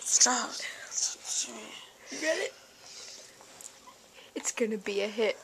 Stop. You got it? It's gonna be a hit.